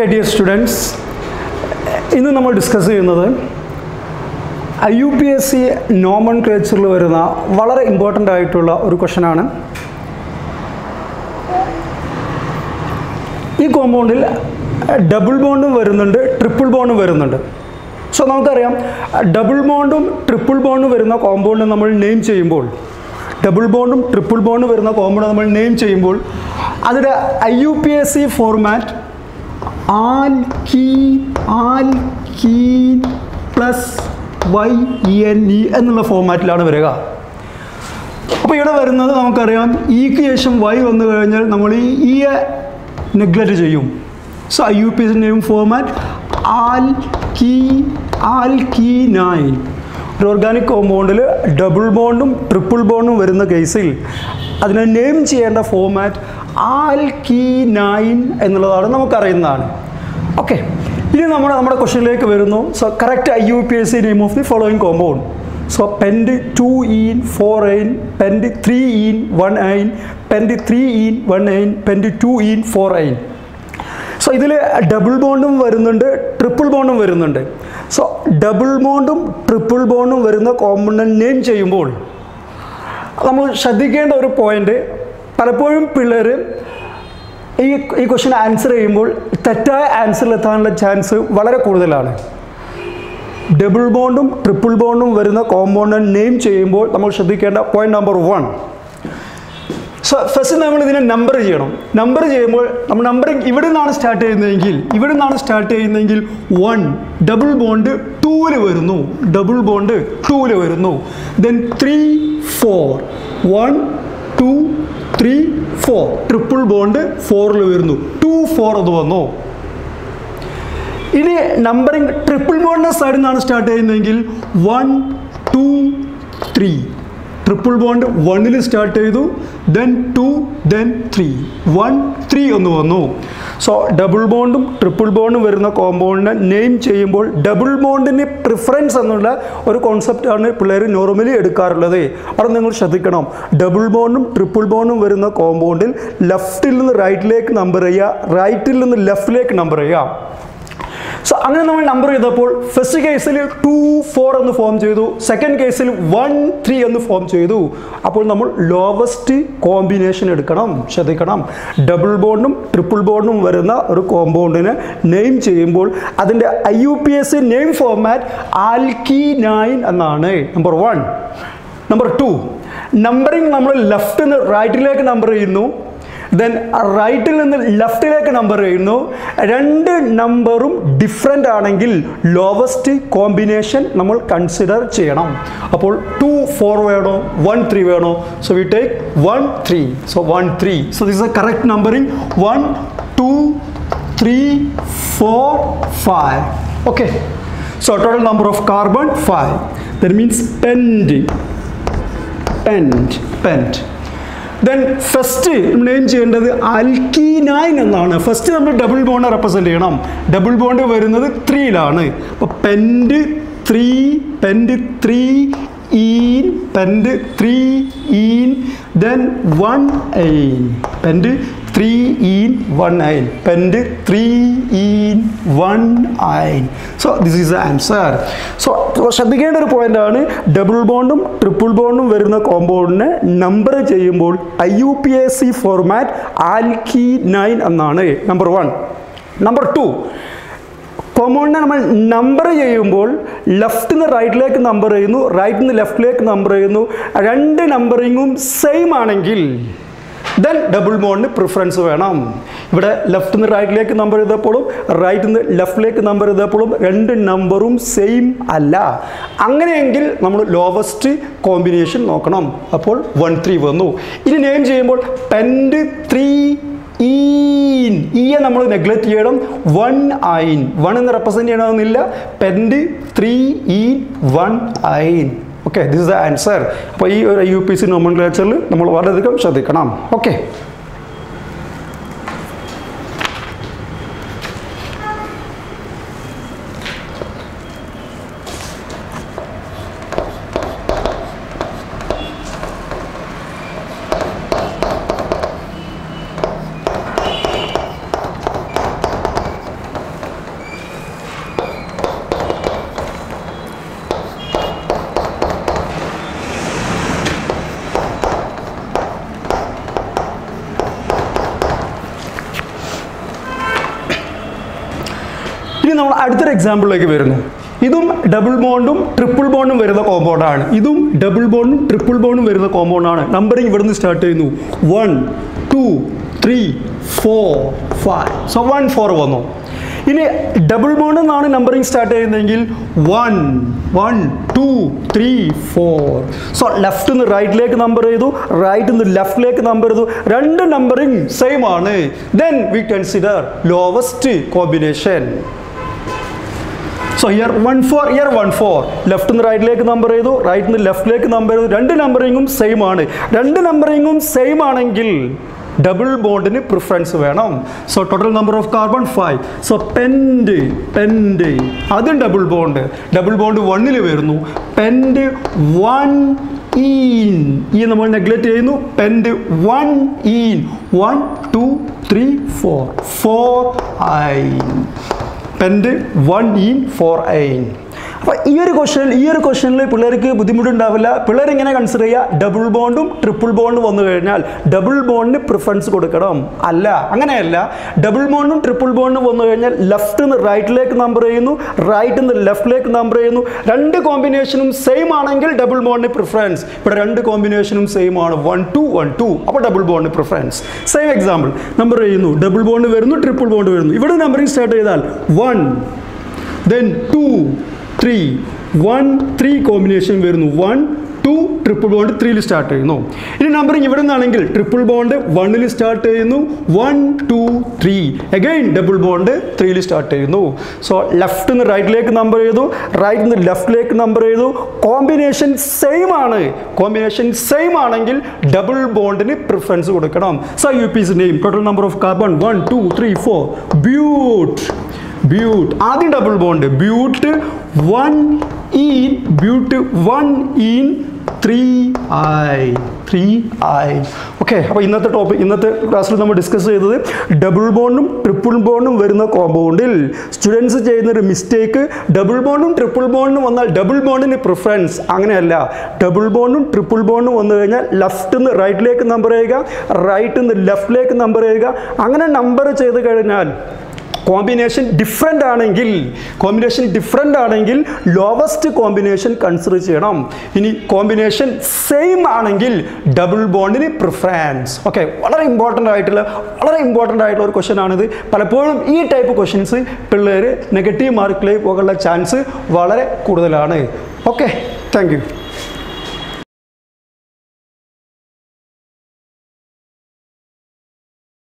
Okay dear students ഇന്ന് നമ്മൾ discuss ചെയ്യുന്നത് I U P A C നോമൺ ക്ലേച്ചറിൽ വരുന്ന വളരെ ഇമ്പോർട്ടന്റ് ആയിട്ടുള്ള ഒരു ക്വസ്റ്റനാണ് ഈ കോമ്പൗണ്ടിൽ ഡബിൾ ബോണ്ടും വരുന്നുണ്ട് ട്രിപ്പിൾ ബോണ്ടും വരുന്നുണ്ട്. സോ നമുക്കറിയാം ഡബിൾ ബോണ്ടും ട്രിപ്പിൾ ബോണ്ടും വരുന്ന കോമ്പൗണ്ട് നമ്മൾ നെയിം ചെയ്യുമ്പോൾ ഡബിൾ ബോണ്ടും ട്രിപ്പിൾ ബോണ്ടും വരുന്ന കോമ്പൗണ്ട് നമ്മൾ നെയിം ചെയ്യുമ്പോൾ അതിന്റെ I U P A C format alkene alkene plus Y E N E എന്നുള്ള ഫോർമാറ്റിലാണ് വരിക. അപ്പോൾ ഇവിടെ വരുന്നത് നമുക്കറിയാം ഇക്ക് ശേഷം വൈ വന്നു കഴിഞ്ഞാൽ നമ്മൾ ഈ ഇയെ നെഗ്ലക്റ്റ് ചെയ്യും. സോ ഐ യു പി എസിന്റെയും നെയിം ഫോർമാറ്റ് ആൽ കീ ആൽ കീ നയൻ ഒരു ഓർഗാനിക് കോമ്പൗണ്ടിൽ ഡബിൾ ബോണ്ടും ട്രിപ്പിൾ ബോണ്ടും വരുന്ന കേസിൽ അതിനെ നെയിം ചെയ്യേണ്ട ഫോമാറ്റ് ആൽ കീ നൈൻ എന്നുള്ളതാണ് നമുക്കറിയുന്നതാണ്. ഓക്കെ ഇനി നമ്മൾ നമ്മുടെ ക്വസ്റ്റ്യനിലേക്ക് വരുന്നു. So correct I U P S C name of the following compound so pent two en four yne pent three en one yne pent three en one yne pent two en four yne so ഇതിൽ double ബോണ്ടും വരുന്നുണ്ട് triple ബോണ്ടും വരുന്നുണ്ട്. So double ബോണ്ടും triple ബോണ്ടും വരുന്ന component name ചെയ്യുമ്പോൾ നമ്മൾ ശ്രദ്ധിക്കേണ്ട ഒരു പോയിന്റ് പലപ്പോഴും പിള്ളേർ ഈ ഈ ക്വസ്റ്റ്യൻ ആൻസർ ചെയ്യുമ്പോൾ തെറ്റായ ആൻസറിൽ എത്താനുള്ള ചാൻസ് വളരെ കൂടുതലാണ്. ഡബിൾ ബോണ്ടും ട്രിപ്പിൾ ബോണ്ടും വരുന്ന കോമ്പൗണ്ട് നെയിം ചെയ്യുമ്പോൾ നമ്മൾ ശ്രദ്ധിക്കേണ്ട point number one so first നമ്മൾ ഇതിനെ നമ്പർ ചെയ്യണം. നമ്പർ ചെയ്യുമ്പോൾ നമ്മൾ നമ്പറിങ് ഇവിടെ നിന്നാണ് സ്റ്റാർട്ട് ചെയ്യുന്നതെങ്കിൽ ഇവിടെ നിന്നാണ് സ്റ്റാർട്ട് ചെയ്യുന്നതെങ്കിൽ വൺ ഡബിൾ ബോണ്ട് ടൂവിൽ വരുന്നു. ഡബിൾ ബോണ്ട് ടൂവിൽ വരുന്നു. Then three four one two three four triple bond ഫോറിൽ വരുന്നു. ടു ഫോർ അത് വന്നു. ഇനി നമ്പറിങ് ട്രിപ്പിൾ ബോണ്ടിന്റെ സൈഡിൽ നിന്നാണ് സ്റ്റാർട്ട് ചെയ്യുന്നതെങ്കിൽ one two three triple bond വണ്ണിൽ സ്റ്റാർട്ട് ചെയ്തു. Then two then three one three എന്ന് വന്നു. സോ ഡബിൾ ബോണ്ടും ട്രിപ്പിൾ ബോണ്ടും വരുന്ന കോമ്പൗണ്ടിനെ നെയിം ചെയ്യുമ്പോൾ ഡബിൾ ബോണ്ടിന് പ്രിഫറൻസ് എന്നുള്ള ഒരു കോൺസെപ്റ്റാണ് പിള്ളേർ നോർമലി എടുക്കാറുള്ളത്. അവിടെ നിങ്ങൾ ശ്രദ്ധിക്കണം. ഡബിൾ ബോണ്ടും ട്രിപ്പിൾ ബോണ്ടും വരുന്ന കോമ്പൗണ്ടിൽ ലെഫ്റ്റിൽ നിന്ന് റൈറ്റിലേക്ക് നമ്പർ ചെയ്യുക റൈറ്റിൽ നിന്ന് ലെഫ്റ്റിലേക്ക് നമ്പർ ചെയ്യുക. സോ അങ്ങനെ നമ്മൾ നമ്പർ ചെയ്തപ്പോൾ ഫസ്റ്റ് കേസിൽ ടു ഫോർ എന്ന് ഫോം ചെയ്തു. സെക്കൻഡ് കേസിൽ വൺ ത്രീ എന്ന് ഫോം ചെയ്തു. അപ്പോൾ നമ്മൾ ലോവസ്റ്റ് കോമ്പിനേഷൻ എടുക്കണം ശ്രദ്ധിക്കണം. ഡബിൾ ബോണ്ടും ട്രിപ്പിൾ ബോണ്ടും വരുന്ന ഒരു കോമ്പൗണ്ടിനെ നെയിം ചെയ്യുമ്പോൾ അതിന്റെ I U P S name format alkenyne എന്നാണ്. Number one number two numbering നമ്മൾ ലെഫ്റ്റിൽ നിന്ന് റൈറ്റിലേക്ക് നമ്പർ ചെയ്യുന്നു. ദെൻ റൈറ്റിൽ നിന്ന് ലെഫ്റ്റിലേക്ക് നമ്പർ ചെയ്യുന്നു. രണ്ട് നമ്പറും ഡിഫറെന്റ് ആണെങ്കിൽ ലോവസ്റ്റ് കോമ്പിനേഷൻ നമ്മൾ കൺസിഡർ ചെയ്യണം. അപ്പോൾ ടു ഫോർ വേണോ? വൺ ത്രീ വേണോ? So we take one three so one three so this a correct numbering one two three four five okay so total number of carbon five that means pent pent pent then first name ചെയ്യേണ്ടത് alkenyne എന്നാണ്. First നമ്മൾ double bond represent ചെയ്യണം. Double bond വരുന്നത് ത്രീയിലാണ് അപ്പോൾ pent three pent three ene pent three ene then one yne pent three ene one yne pent three ene one yne so this is the answer so ശ്രദ്ധിക്കേണ്ട ഒരു പോയിന്റാണ് double ബോണ്ടും triple ബോണ്ടും വരുന്ന കോമ്പൗണ്ടിനെ നമ്പർ ചെയ്യുമ്പോൾ I U P S C format alkenyne എന്നാണ്. Number one number two കോമ്പൗണ്ടിനെ നമ്മൾ നമ്പർ ചെയ്യുമ്പോൾ ലെഫ്റ്റിൽ നിന്ന് റൈറ്റിലേക്ക് നമ്പർ ചെയ്യുന്നു റൈറ്റിൽ നിന്ന് ലെഫ്റ്റിലേക്ക് നമ്പർ ചെയ്യുന്നു. രണ്ട് നമ്പറിങ്ങും സെയിം ആണെങ്കിൽ ദെൻ ഡബിൾ മോണിന് പ്രിഫറൻസ് വേണം. ഇവിടെ ലെഫ്റ്റ് നിന്ന് റൈറ്റിലേക്ക് നമ്പർ ചെയ്തപ്പോഴും റൈറ്റിൽ നിന്ന് ലെഫ്റ്റിലേക്ക് നമ്പർ ചെയ്തപ്പോഴും രണ്ട് നമ്പറും സെയിം അല്ല. അങ്ങനെയെങ്കിൽ നമ്മൾ ലോവസ്റ്റ് കോമ്പിനേഷൻ നോക്കണം. അപ്പോൾ വൺ ത്രീ വന്നു. ഇനി നെയിം ചെയ്യുമ്പോൾ പെൻഡ് ത്രീ ഈയെ നമ്മൾ നെഗ്ലക്റ്റ് ചെയ്യണം. വൺ ഐൻ വൺ എന്ന് റെപ്രസെന്റ് ചെയ്യണമെന്നില്ല. Pent three en one yne okay this the answer അപ്പോൾ ഈ ഒരു യു പി സി നോമൻ ക്ലേച്ചറിൽ നമ്മൾ വളരെയധികം ശ്രദ്ധിക്കണം. ഓക്കെ അടുത്തൊരു എക്സാമ്പിളിലേക്ക് വരുന്നു. ഇതും ഡബിൾ ബോണ്ടും ട്രിപ്പിൾ ബോണ്ടും വരുന്ന കോമ്പൗണ്ടാണ് ഇതും ഡബിൾ ബോണ്ടും ട്രിപ്പിൾ ബോണ്ടും വരുന്ന കോമ്പൗണ്ടാണ് നമ്പറിങ് ഇവിടുന്ന് സ്റ്റാർട്ട് ചെയ്യുന്നു. One two three four five so one four വന്നു. ഇനി ഡബിൾ ബോണ്ട് എന്നാണ് നമ്പറിങ് സ്റ്റാർട്ട് ചെയ്യുന്നതെങ്കിൽ one one two three four so left നിന്ന് റൈറ്റിലേക്ക് നമ്പർ ചെയ്തു. റൈറ്റ് നിന്ന് ലെഫ്റ്റിലേക്ക് നമ്പർ ചെയ്തു. രണ്ട് നമ്പറിങ് സെയിം ആണ്. Then we consider lowest combination so here one four here one four left നിന്ന് റൈറ്റിലേക്ക് നമ്പർ ചെയ്തു റൈറ്റ് നിന്ന് ലെഫ്റ്റിലേക്ക് നമ്പർ ചെയ്തു. രണ്ട് നമ്പറിങ്ങും സെയിം ആണ്. രണ്ട് നമ്പറിങ്ങും സെയിം ആണെങ്കിൽ ഡബിൾ ബോണ്ടിന് പ്രിഫറൻസ് വേണം. So total number of carbon five so pent pent അതും ഡബിൾ ബോണ്ട് ഡബിൾ ബോണ്ട് വണ്ണിൽ വരുന്നു. പെൻഡ് വൺ ഈൻ ഈ നമ്മൾ നെഗ്ലക്റ്റ് ചെയ്യുന്നു. Pent one ene one two three four four yne pent one en four yne അപ്പോൾ ഈ ഒരു ക്വസ്റ്റ്യൻ ഈ ഒരു ക്വസ്റ്റനിൽ പിള്ളേർക്ക് ബുദ്ധിമുട്ടുണ്ടാവില്ല. പിള്ളേർ ഇങ്ങനെ കൺസിഡർ ചെയ്യുക ഡബിൾ ബോണ്ടും ട്രിപ്പിൾ ബോണ്ടും വന്നു കഴിഞ്ഞാൽ ഡബിൾ ബോണ്ടിന് പ്രിഫറൻസ് കൊടുക്കണം. അല്ല അങ്ങനെയല്ല. ഡബിൾ ബോണ്ടും ട്രിപ്പിൾ ബോണ്ടും വന്നു കഴിഞ്ഞാൽ ലെഫ്റ്റ് നിന്ന് റൈറ്റിലേക്ക് നമ്പർ ചെയ്യുന്നു. റൈറ്റ് നിന്ന് ലെഫ്റ്റിലേക്ക് നമ്പർ ചെയ്യുന്നു. രണ്ട് കോമ്പിനേഷനും സെയിം ആണെങ്കിൽ ഡബിൾ ബോണ്ടിന് പ്രിഫറൻസ് ഇവിടെ രണ്ട് കോമ്പിനേഷനും സെയിം ആണ്. വൺ ടു വൺ ടു അപ്പോൾ ഡബിൾ ബോണ്ടിന് പ്രിഫറൻസ് സെയിം എക്സാമ്പിൾ നമ്പർ ചെയ്യുന്നു. ഡബിൾ ബോണ്ട് വരുന്നു ട്രിപ്പിൾ ബോണ്ട് വരുന്നു. ഇവിടെ നമ്പറിംഗ് സ്റ്റാർട്ട് ചെയ്താൽ one then two three one three combination വരുന്നു. വൺ ടു ട്രിപ്പിൾ ബോണ്ട് ത്രീയിൽ സ്റ്റാർട്ട് ചെയ്യുന്നു. ഇനി നമ്പറിങ് ഇവിടെ നിന്നാണെങ്കിൽ ട്രിപ്പിൾ ബോണ്ട് വണ്ണിൽ സ്റ്റാർട്ട് ചെയ്യുന്നു. One two three again double bond ത്രീയിൽ സ്റ്റാർട്ട് ചെയ്യുന്നു. സോ ലെഫ്റ്റ് നിന്ന് റൈറ്റിലേക്ക് നമ്പർ ചെയ്തു. റൈറ്റ് നിന്ന് ലെഫ്റ്റിലേക്ക് നമ്പർ ചെയ്തു. കോമ്പിനേഷൻ സെയിം ആണ്. കോമ്പിനേഷൻ സെയിം ആണെങ്കിൽ ഡബിൾ ബോണ്ടിന് പ്രിഫറൻസ് കൊടുക്കണം. So U PS name total number of carbon one two three four but but ആദ്യം double bond but one en but one en three I three I okay അപ്പോൾ ഇന്നത്തെ topic ഇന്നത്തെ ക്ലാസ്സിൽ നമ്മൾ discuss ചെയ്തത് double ബോണ്ടും triple ബോണ്ടും വരുന്ന കോമ്പൗണ്ടിൽ സ്റ്റുഡൻസ് ചെയ്യുന്ന ഒരു മിസ്റ്റേക്ക് ഡബിൾ ബോണ്ടും ട്രിപ്പിൾ ബോണ്ടും വന്നാൽ ഡബിൾ ബോണ്ടിന് പ്രിഫറൻസ് അങ്ങനെയല്ല. ഡബിൾ ബോണ്ടും ട്രിപ്പിൾ ബോണ്ടും വന്നു കഴിഞ്ഞാൽ ലെഫ്റ്റ് നിന്ന് റൈറ്റിലേക്ക് നമ്പർ ചെയ്യുക റൈറ്റ് നിന്ന് ലെഫ്റ്റിലേക്ക് നമ്പർ ചെയ്യുക. അങ്ങനെ നമ്പർ ചെയ്ത് കഴിഞ്ഞാൽ കോമ്പിനേഷൻ ഡിഫറെന്റ് ആണെങ്കിൽ കോമ്പിനേഷൻ ഡിഫറെന്റ് ആണെങ്കിൽ ലോവസ്റ്റ് കോമ്പിനേഷൻ കൺസിഡർ ചെയ്യണം. ഇനി കോമ്പിനേഷൻ സെയിം ആണെങ്കിൽ ഡബിൾ ബോണ്ടിന് പ്രിഫറൻസ് ഓക്കെ വളരെ ഇമ്പോർട്ടന്റ് ആയിട്ടുള്ള വളരെ ഇമ്പോർട്ടന്റ് ആയിട്ടുള്ള ഒരു ക്വസ്റ്റൻ ആണിത്. പലപ്പോഴും ഈ ടൈപ്പ് ക്വസ്റ്റ്യൻസ് പിള്ളേർ നെഗറ്റീവ് മാർക്കിലേക്ക് പോകാനുള്ള ചാൻസ് വളരെ കൂടുതലാണ്. Okay thank